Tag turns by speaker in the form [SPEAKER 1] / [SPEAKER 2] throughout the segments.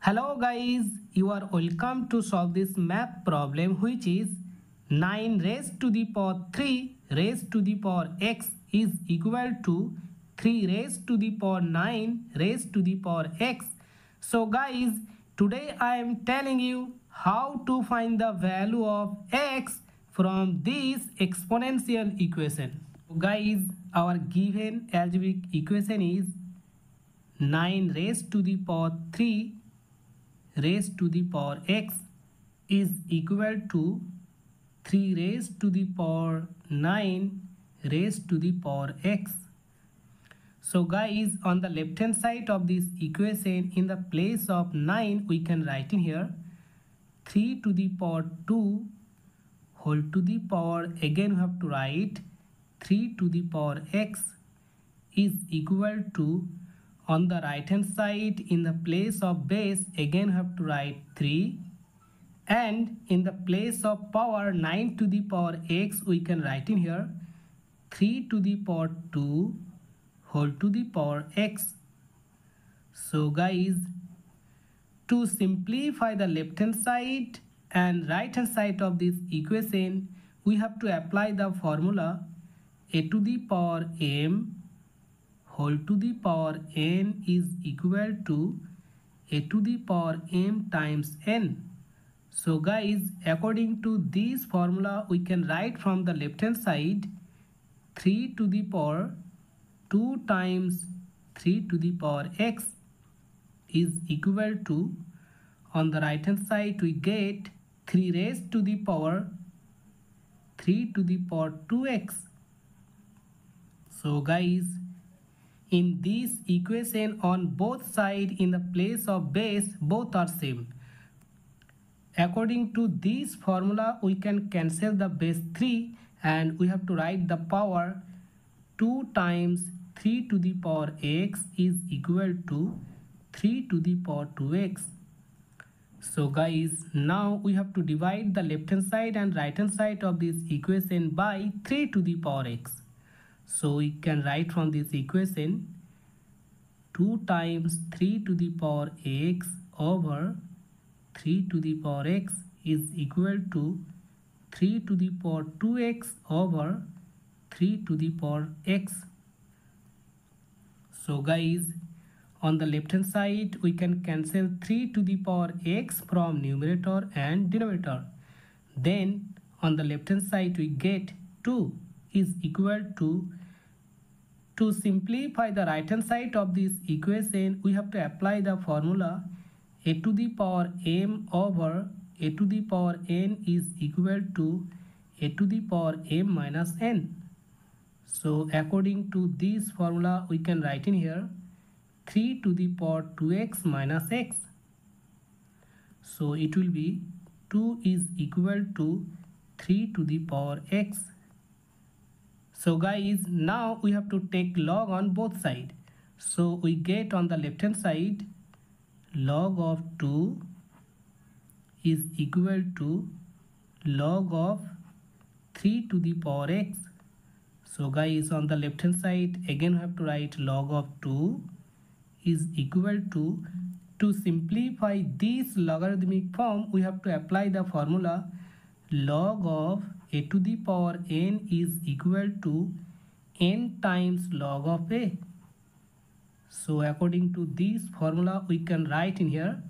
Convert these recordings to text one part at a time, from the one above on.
[SPEAKER 1] Hello guys, you are welcome to solve this math problem which is 9 raised to the power 3 raised to the power x is equal to 3 raised to the power 9 raised to the power x. So guys, today I am telling you how to find the value of x from this exponential equation. Guys, our given algebraic equation is 9 raised to the power 3 raised to the power x is equal to 3 raised to the power 9 raised to the power x. So guys on the left hand side of this equation in the place of 9 we can write in here 3 to the power 2 whole to the power again we have to write 3 to the power x is equal to on the right hand side in the place of base again have to write 3 and in the place of power 9 to the power x we can write in here 3 to the power 2 whole to the power x. So guys to simplify the left hand side and right hand side of this equation we have to apply the formula a to the power m whole to the power n is equal to a to the power m times n. So guys, according to this formula, we can write from the left hand side 3 to the power 2 times 3 to the power x is equal to on the right hand side we get 3 raised to the power 3 to the power 2x. So guys, in this equation on both side in the place of base both are same. According to this formula we can cancel the base 3 and we have to write the power 2 times 3 to the power x is equal to 3 to the power 2x. So guys now we have to divide the left hand side and right hand side of this equation by 3 to the power x. So we can write from this equation 2 times 3 to the power x over 3 to the power x is equal to 3 to the power 2x over 3 to the power x. So guys on the left hand side we can cancel 3 to the power x from numerator and denominator. Then on the left hand side we get 2 is equal to to simplify the right hand side of this equation, we have to apply the formula a to the power m over a to the power n is equal to a to the power m minus n. So according to this formula, we can write in here 3 to the power 2x minus x. So it will be 2 is equal to 3 to the power x. So guys, now we have to take log on both side. So we get on the left hand side log of 2 is equal to log of 3 to the power x. So guys on the left hand side again we have to write log of 2 is equal to to simplify this logarithmic form we have to apply the formula log of a to the power n is equal to n times log of a. So according to this formula we can write in here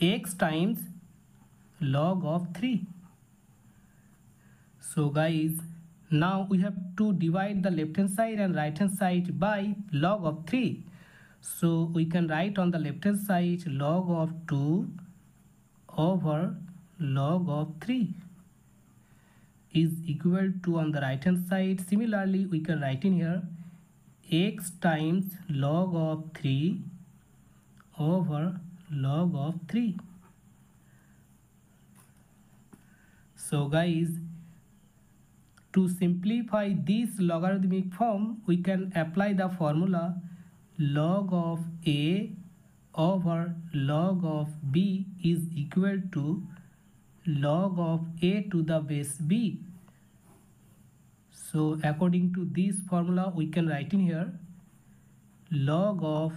[SPEAKER 1] x times log of 3. So guys now we have to divide the left hand side and right hand side by log of 3. So we can write on the left hand side log of 2 over log of 3 is equal to on the right hand side. Similarly we can write in here x times log of 3 over log of 3 so guys to simplify this logarithmic form we can apply the formula log of a over log of b is equal to log of a to the base b. So according to this formula we can write in here log of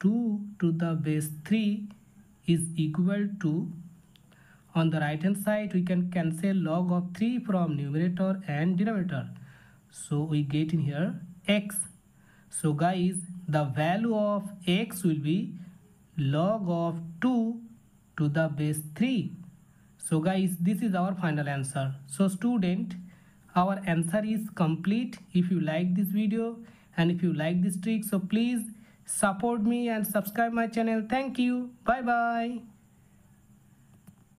[SPEAKER 1] 2 to the base 3 is equal to on the right hand side we can cancel log of 3 from numerator and denominator so we get in here x so guys the value of x will be log of 2 to the base 3 so guys this is our final answer. So student our answer is complete. If you like this video and if you like this trick so please support me and subscribe my channel. Thank you. Bye bye